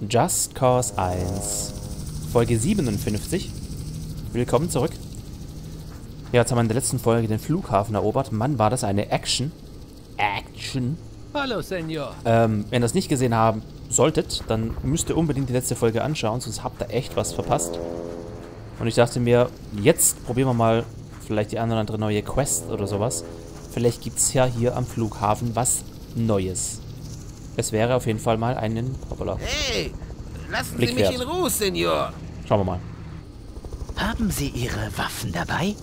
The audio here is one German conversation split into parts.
Just Cause 1. Folge 57. Willkommen zurück. Ja, jetzt haben wir in der letzten Folge den Flughafen erobert. Mann, war das eine Action. Action. Hallo, Senor. Ähm, wenn ihr das nicht gesehen haben solltet, dann müsst ihr unbedingt die letzte Folge anschauen, sonst habt ihr echt was verpasst. Und ich dachte mir, jetzt probieren wir mal vielleicht die eine oder andere neue Quest oder sowas. Vielleicht gibt es ja hier am Flughafen was Neues. Es wäre auf jeden Fall mal einen Hoppala. Hey, lassen Blick Sie mich wert. in Ruhe, Senor. Schauen wir mal. Haben Sie Ihre Waffen dabei?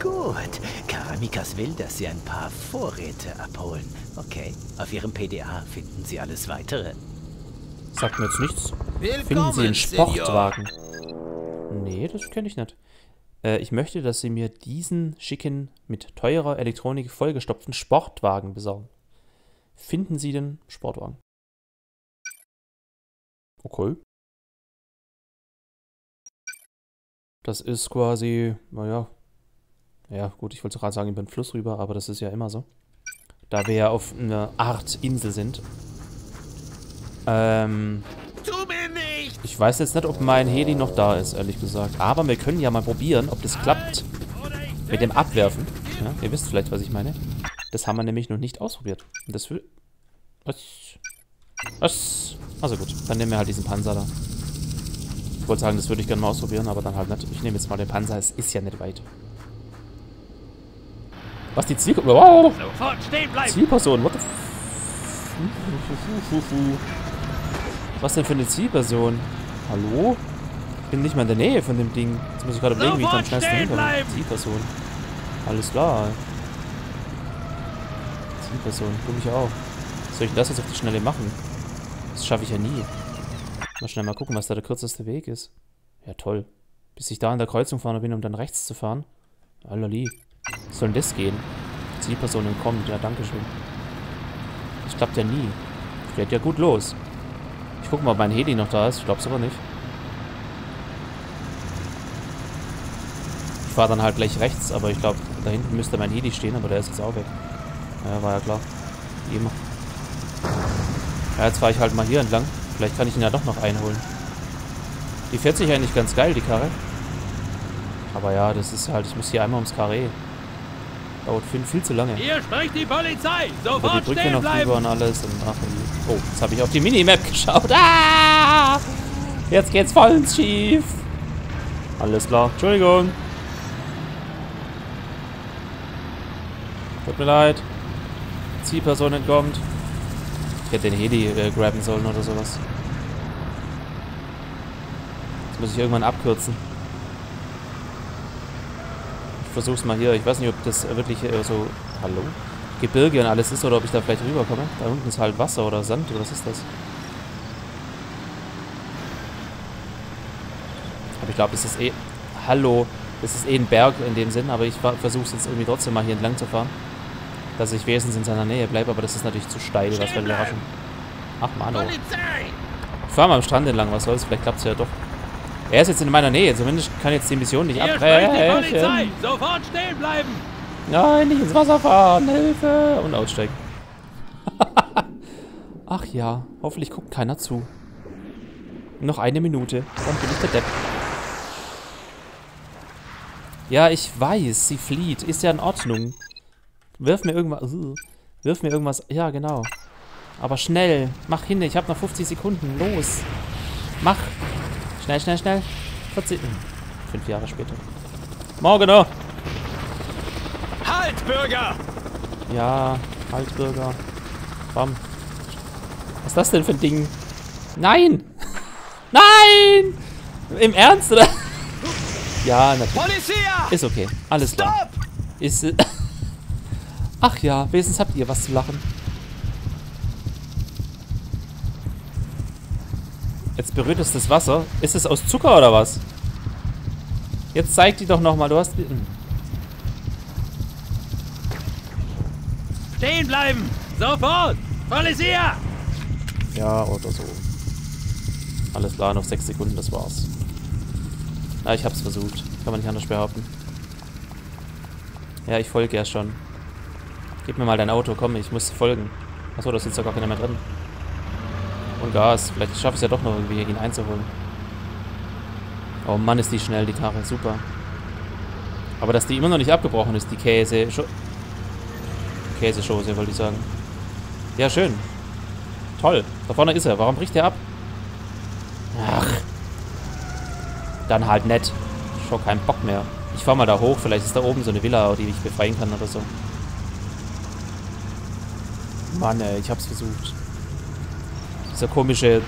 Gut. Karamikas will, dass Sie ein paar Vorräte abholen. Okay. Auf Ihrem PDA finden Sie alles weitere. Sagt mir jetzt nichts. Willkommen, Finden Sie einen. Sportwagen? Nee, das kenne ich nicht. Äh, ich möchte, dass Sie mir diesen schicken, mit teurer Elektronik vollgestopften Sportwagen besorgen. Finden Sie den Sportwagen? Okay. Das ist quasi, naja, ja gut, ich wollte gerade sagen über den Fluss rüber, aber das ist ja immer so. Da wir ja auf einer Art Insel sind. Ähm, ich weiß jetzt nicht, ob mein Heli noch da ist, ehrlich gesagt. Aber wir können ja mal probieren, ob das klappt mit dem Abwerfen. Ja, ihr wisst vielleicht, was ich meine. Das haben wir nämlich noch nicht ausprobiert. Und das will... Was? Was? Also gut, dann nehmen wir halt diesen Panzer da. Ich wollte sagen, das würde ich gerne mal ausprobieren, aber dann halt nicht. Ich nehme jetzt mal den Panzer, es ist ja nicht weit. Was, die Ziel... Wow! Zielperson, what the Was denn für eine Zielperson? Hallo? Ich bin nicht mal in der Nähe von dem Ding. Jetzt muss ich gerade überlegen, wie ich da am Sofort schnellsten hinkomme. Zielperson. Alles klar. Zielperson, guck ich auch. Soll ich das jetzt auf die Schnelle machen? Das schaffe ich ja nie. Mal schnell mal gucken, was da der kürzeste Weg ist. Ja, toll. Bis ich da an der Kreuzung vorne bin, um dann rechts zu fahren. Allerli. Was soll denn das gehen? Zielperson entkommt. Ja, danke schön. Das klappt ja nie. Geht ja gut los. Ich guck mal, ob mein Heli noch da ist. Ich glaub's aber nicht. Ich fahre dann halt gleich rechts, aber ich glaube, da hinten müsste mein Heli stehen, aber der ist jetzt auch weg. Ja, war ja klar. Wie immer. Ja, jetzt fahre ich halt mal hier entlang. Vielleicht kann ich ihn ja doch noch einholen. Die fährt sich eigentlich ganz geil, die Karre. Aber ja, das ist halt, ich muss hier einmal ums Karree. Dauert viel, viel zu lange. Hier spricht die Polizei. Über die Sofort Brücke noch bleiben. drüber und alles. Und ach, oh, jetzt habe ich auf die Minimap geschaut. Ah! Jetzt geht's voll ins Schief. Alles klar. Entschuldigung. Tut mir leid. Zielperson entkommt. Ich hätte den Heli äh, graben sollen oder sowas. Jetzt muss ich irgendwann abkürzen. Ich versuch's mal hier. Ich weiß nicht, ob das wirklich äh, so... Hallo? Gebirge und alles ist oder ob ich da vielleicht rüberkomme. Da unten ist halt Wasser oder Sand oder was ist das? Aber ich glaube, das ist eh... Hallo. Das ist eh ein Berg in dem Sinn, aber ich versuche es jetzt irgendwie trotzdem mal hier entlang zu fahren. Dass ich wenigstens in seiner Nähe bleibe, aber das ist natürlich zu steil, was wir überraschen. Ach, Mano. Ich fahre mal am Strand entlang, was soll's, vielleicht klappt's ja doch. Er ist jetzt in meiner Nähe, zumindest kann jetzt die Mission nicht abbrechen. Sofort stehen bleiben. Nein, nicht ins Wasser fahren, Hilfe! Und aussteigen. Ach ja, hoffentlich guckt keiner zu. Noch eine Minute, dann bin ich der Depp. Ja, ich weiß, sie flieht. Ist ja in Ordnung. Wirf mir irgendwas. Uh, wirf mir irgendwas. Ja, genau. Aber schnell. Mach hin, ich habe noch 50 Sekunden. Los. Mach. Schnell, schnell, schnell. 40. hm, Fünf Jahre später. Morgen noch. Halt, Bürger. Ja, halt, Bürger. Bam. Was ist das denn für ein Ding? Nein! Nein! Im Ernst, oder? Ja, natürlich. Polizia. Ist okay. Alles klar. Ist. Ach ja, wenigstens habt ihr was zu lachen. Jetzt berührt es das Wasser. Ist es aus Zucker oder was? Jetzt zeig die doch nochmal. Du hast. Stehen bleiben. Sofort. Polizia. Ja, oder so. Alles klar, noch 6 Sekunden, das war's. Ja, ich hab's versucht. Kann man nicht anders behaupten. Ja, ich folge ja schon. Gib mir mal dein Auto, komm, ich muss folgen. Achso, da sitzt doch gar keiner mehr drin. Und Gas. Vielleicht schaffe ich es ja doch noch irgendwie, ihn einzuholen. Oh Mann, ist die schnell, die Karre. Super. Aber dass die immer noch nicht abgebrochen ist, die Käse... Scho Käseschose, wollte ich sagen. Ja, schön. Toll. Da vorne ist er. Warum bricht der ab? Ach. Dann halt nett. Schon keinen Bock mehr. Ich fahr mal da hoch. Vielleicht ist da oben so eine Villa, die ich befreien kann oder so. Mann, ey. Ich hab's versucht. Dieser komische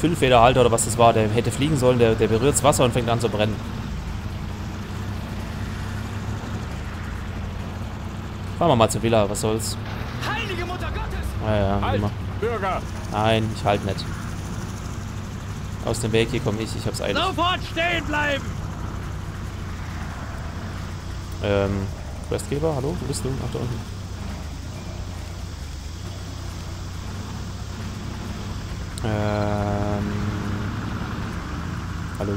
Füllfederhalter oder was das war, der hätte fliegen sollen. Der, der berührt das Wasser und fängt an zu brennen. Fahren wir mal zur Villa, was soll's. Heilige Mutter Gottes! Ah, ja, Halt, immer. Bürger! Nein, ich halt nicht. Aus dem Weg, hier komme ich, ich hab's eilig. Sofort stehen bleiben! Ähm, Questgeber, hallo, wo bist du? Ach, da unten. Ähm, hallo?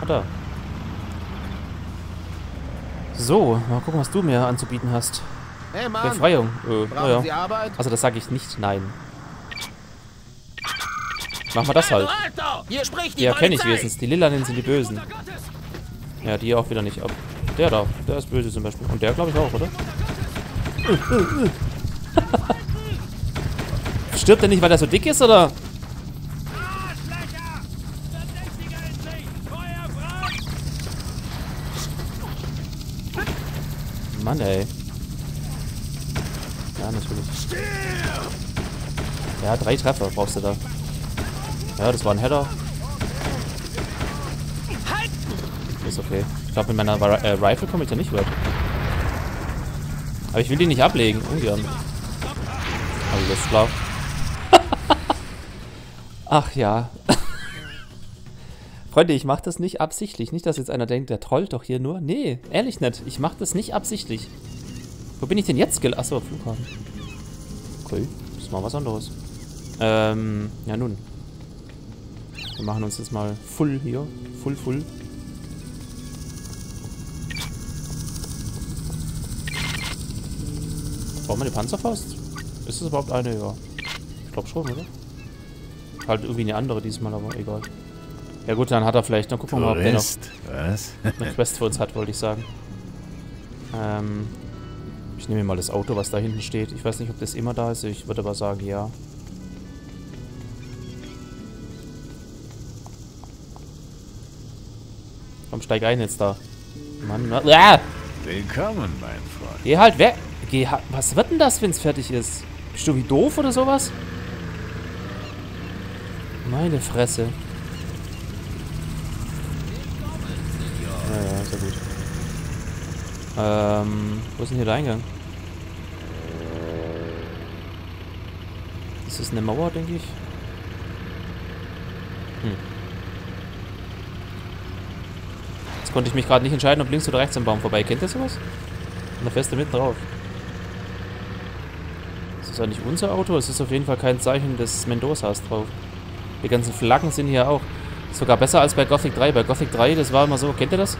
Ah, da. So, mal gucken, was du mir anzubieten hast. Hey Mann, Befreiung. Äh, brauchen Sie naja. Arbeit? Also das sage ich nicht, nein. Machen wir das halt. Ja, kenne ich wenigstens. Die Lilanen sind die Bösen. Mutter Gottes! Ja, die auch wieder nicht. Aber der da, der ist böse zum Beispiel. Und der glaube ich auch, oder? Stirbt er nicht, weil er so dick ist, oder? Mann, ey. Ja, natürlich. Ja, drei Treffer brauchst du da. Ja, das war ein Header. Ist okay. Ich glaube, mit meiner äh, Rifle komme ich da nicht weit. Aber ich will die nicht ablegen. Ungern. Alles klar. Ach ja. Freunde, ich mache das nicht absichtlich. Nicht, dass jetzt einer denkt, der trollt doch hier nur. Nee, ehrlich nicht. Ich mache das nicht absichtlich. Wo bin ich denn jetzt. Achso, Flughafen. Okay, das ist mal was anderes. Ähm, ja nun. Wir machen uns jetzt mal full hier. Full, full. Brauchen wir eine Panzerfaust? Ist das überhaupt eine? Ja. Ich glaube schon, oder? Halt irgendwie eine andere diesmal, aber egal. Ja gut, dann hat er vielleicht. Dann gucken wir mal, ob der noch was? eine Quest für uns hat, wollte ich sagen. Ähm, ich nehme mal das Auto, was da hinten steht. Ich weiß nicht, ob das immer da ist. Ich würde aber sagen, ja. Komm, steig ein jetzt da. Mann, na, ah! Willkommen, mein Freund. Geh halt weg. Geh Was wird denn das, wenn es fertig ist? Bist du wie doof oder sowas? Meine Fresse. Ja, ja, ist ja gut. Ähm, wo ist denn hier der Eingang? Ist das eine Mauer, denke ich? Hm. Jetzt konnte ich mich gerade nicht entscheiden, ob links oder rechts am Baum vorbei. Kennt ihr sowas? Und da fährst du mitten drauf. Ist das eigentlich unser Auto? Es ist auf jeden Fall kein Zeichen des Mendozas drauf. Die ganzen Flaggen sind hier auch sogar besser als bei Gothic 3. Bei Gothic 3, das war immer so, kennt ihr das?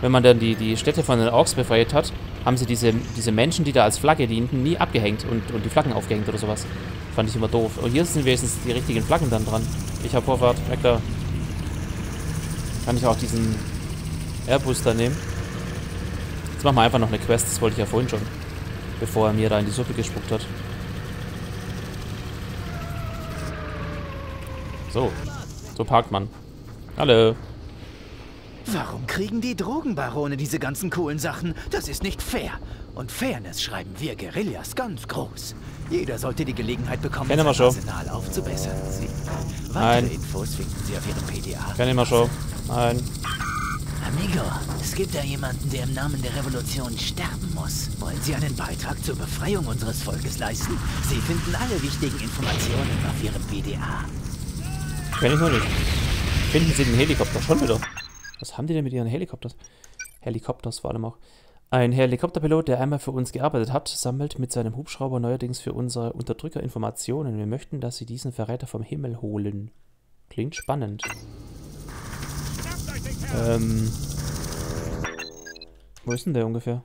Wenn man dann die, die Städte von den Orks befreit hat, haben sie diese, diese Menschen, die da als Flagge dienten, nie abgehängt und, und die Flaggen aufgehängt oder sowas. Fand ich immer doof. Und hier sind wenigstens die richtigen Flaggen dann dran. Ich hab Vorfahrt, weg da. Kann ich auch diesen Airbus da nehmen. Jetzt machen wir einfach noch eine Quest, das wollte ich ja vorhin schon. Bevor er mir da in die Suppe gespuckt hat. So. So parkt man. Hallo. Warum kriegen die Drogenbarone diese ganzen coolen Sachen? Das ist nicht fair. Und Fairness schreiben wir Guerillas ganz groß. Jeder sollte die Gelegenheit bekommen, sein schon. Arsenal aufzubessern. Sie. Weitere Nein. Infos finden Sie auf Ihrem PDA. Kann immer schon. Nein. Amigo, es gibt da jemanden, der im Namen der Revolution sterben muss. Wollen Sie einen Beitrag zur Befreiung unseres Volkes leisten? Sie finden alle wichtigen Informationen auf Ihrem PDA. Kenn ich noch nicht. Finden Sie den Helikopter schon wieder? Was haben die denn mit ihren Helikopters? Helikopters vor allem auch. Ein Helikopterpilot, der einmal für uns gearbeitet hat, sammelt mit seinem Hubschrauber neuerdings für unsere Unterdrücker Informationen. Wir möchten, dass sie diesen Verräter vom Himmel holen. Klingt spannend. Ähm. Wo ist denn der ungefähr?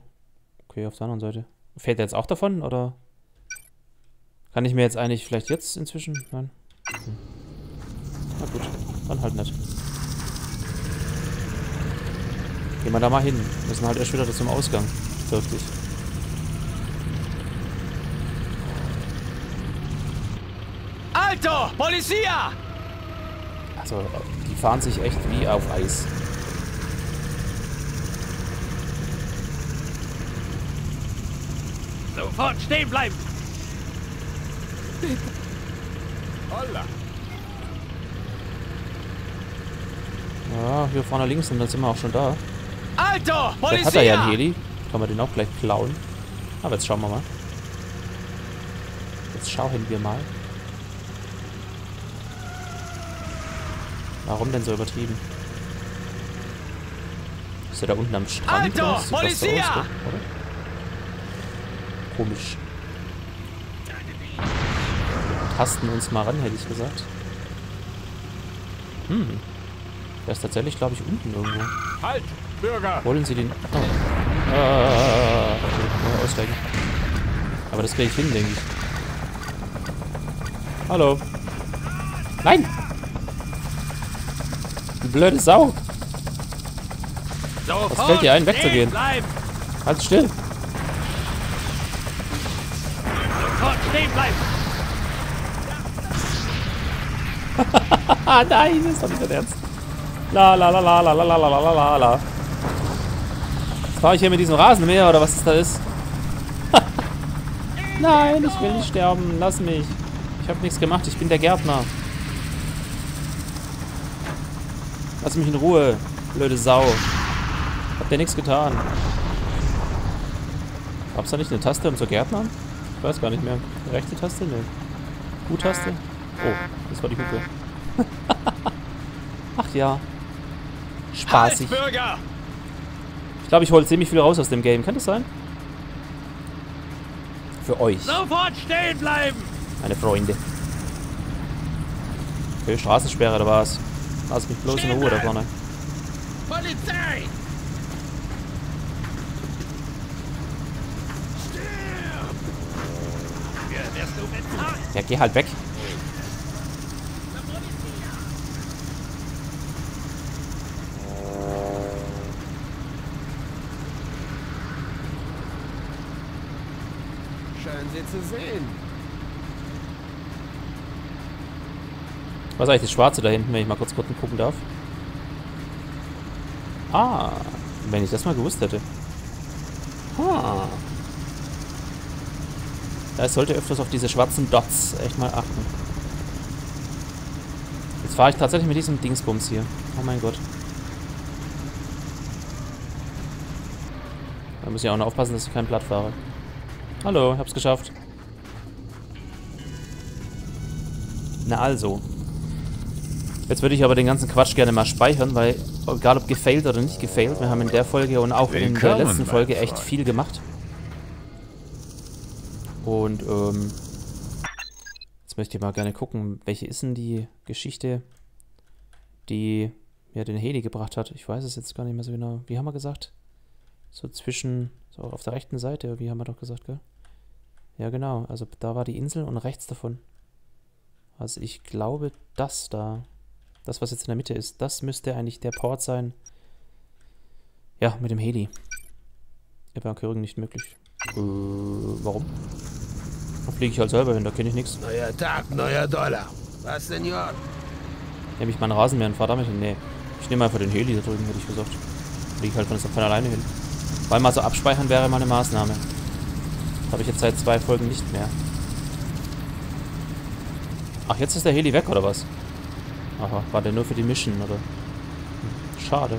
Okay, auf der anderen Seite. Fährt der jetzt auch davon, oder? Kann ich mir jetzt eigentlich vielleicht jetzt inzwischen... Nein. Hm. Na gut, dann halt nicht. Gehen wir da mal hin. Müssen halt erst wieder zum Ausgang. Wirklich. Alto! Polizia! Also, die fahren sich echt wie auf Eis. Sofort stehen bleiben! Holla! Ja, hier vorne links und dann sind wir auch schon da. Alto! Vielleicht hat er ja einen Polizia! Heli. Kann man den auch gleich klauen. Aber jetzt schauen wir mal. Jetzt schauen wir mal. Warum denn so übertrieben? Ist er da unten am Strand? Alter, so Polizia! aus, oder? Komisch. Tasten uns mal ran, hätte ich gesagt. Hm. Der ist tatsächlich, glaube ich, unten irgendwo. Halt! Bürger! Holen Sie den... Oh. Ah, okay, aussteigen. Aber das kriege ich hin, denke ich. Hallo. Nein! Du blöde Sau! Sofort fällt dir ein, wegzugehen? Bleiben! Halt still! Sofort stehen bleiben! Nein, das ist doch nicht dein Ernst. La la la la la la la la la la. Jetzt fahre ich hier mit diesem Rasenmäher oder was das da ist. nein, ich will nicht sterben. Lass mich. Ich habe nichts gemacht. Ich bin der Gärtner. Lass mich in Ruhe, blöde Sau. Habt ihr nichts getan? Gab's da nicht eine Taste, um zu gärtnern? Ich weiß gar nicht mehr. Rechte Taste? Ne. Q-Taste? Oh, das war die Hupe. Ach ja. Spaßig. Halt! Ich glaube, ich hole ziemlich viel raus aus dem Game. Kann das sein? Für euch, Sofort stehen bleiben! meine Freunde. Okay, Straßensperre, da war's. Lass mich bloß in Ruhe da vorne. Polizei! Hier wirst du bezahlt! Ja, geh halt weg. Schön, Sie zu sehen. Was ist eigentlich das Schwarze da hinten, wenn ich mal kurz gucken darf? Ah, wenn ich das mal gewusst hätte. Ah. Da sollte öfters auf diese schwarzen Dots echt mal achten. Jetzt fahre ich tatsächlich mit diesem Dingsbums hier. Oh mein Gott. Da muss ich auch noch aufpassen, dass ich kein Blatt fahre. Hallo, hab's geschafft. Na also. Jetzt würde ich aber den ganzen Quatsch gerne mal speichern, weil egal ob gefailt oder nicht gefailt, wir haben in der Folge und auch in der Willkommen, letzten Folge echt viel gemacht. Und ähm, jetzt möchte ich mal gerne gucken, welche ist denn die Geschichte, die mir den Heli gebracht hat. Ich weiß es jetzt gar nicht mehr so genau. Wie haben wir gesagt? So zwischen, so auf der rechten Seite, wie haben wir doch gesagt, gell? Ja, genau. Also da war die Insel und rechts davon. Also ich glaube, das da, das was jetzt in der Mitte ist, das müsste eigentlich der Port sein. Ja, mit dem Heli. Evakuierung nicht möglich. Äh, warum? Da fliege ich halt selber hin, da kenne ich nichts. Neuer Tag, neuer Dollar. Was, Senor? Nehme ich meinen Rasenmäher und fahre damit hin? Nee. Ich nehme einfach den Heli da drüben, hätte ich gesagt. Fliege halt von, von alleine hin. Weil mal so abspeichern wäre mal eine Maßnahme. Das habe ich jetzt seit zwei Folgen nicht mehr. Ach, jetzt ist der Heli weg, oder was? Aha, war der nur für die Mission, oder? Hm, Schade.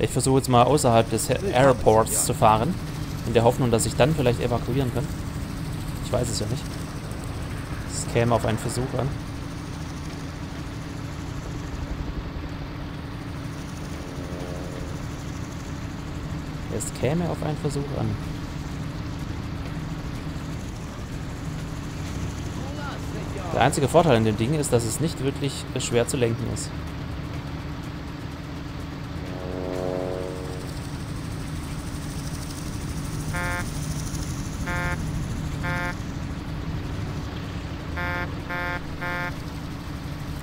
Ich versuche jetzt mal außerhalb des Airports zu fahren. In der Hoffnung, dass ich dann vielleicht evakuieren kann. Ich weiß es ja nicht. Es käme auf einen Versuch an. Es käme auf einen Versuch an. Der einzige Vorteil in dem Ding ist, dass es nicht wirklich schwer zu lenken ist.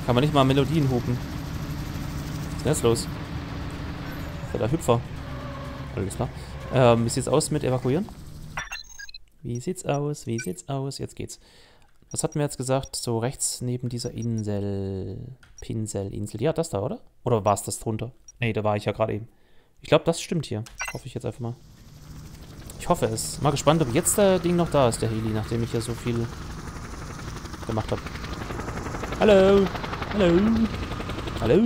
Kann man nicht mal Melodien hupen. Was ist denn jetzt los? Ist der Hüpfer? Alles klar. Ähm, wie sieht's aus mit Evakuieren? Wie sieht's aus? Wie sieht's aus? Jetzt geht's. Was hatten wir jetzt gesagt? So rechts neben dieser Insel. Pinselinsel. Ja, das da, oder? Oder war es das drunter? Nee, da war ich ja gerade eben. Ich glaube, das stimmt hier. Hoffe ich jetzt einfach mal. Ich hoffe es. Mal gespannt, ob jetzt der Ding noch da ist, der Heli, nachdem ich ja so viel gemacht habe. Hallo. Hallo. Hallo.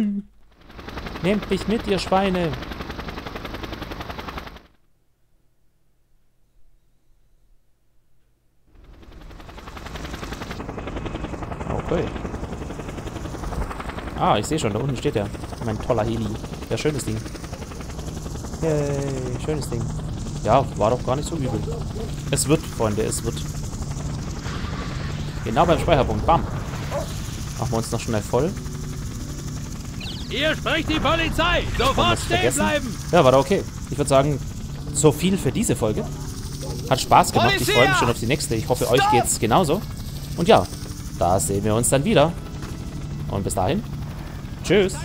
Nehmt mich mit, ihr Schweine. Okay. Ah, ich sehe schon, da unten steht er. Mein toller Heli. Ja, schönes Ding. Yay, schönes Ding. Ja, war doch gar nicht so übel. Es wird, Freunde, es wird. Genau beim Speicherpunkt. Bam. Machen wir uns noch schnell voll. Hier spricht die Polizei! Sofort stehen bleiben! Ja, war doch okay. Ich würde sagen, so viel für diese Folge. Hat Spaß gemacht. Ich freue mich schon auf die nächste. Ich hoffe, euch geht's genauso. Und ja, da sehen wir uns dann wieder. Und bis dahin. Tschüss.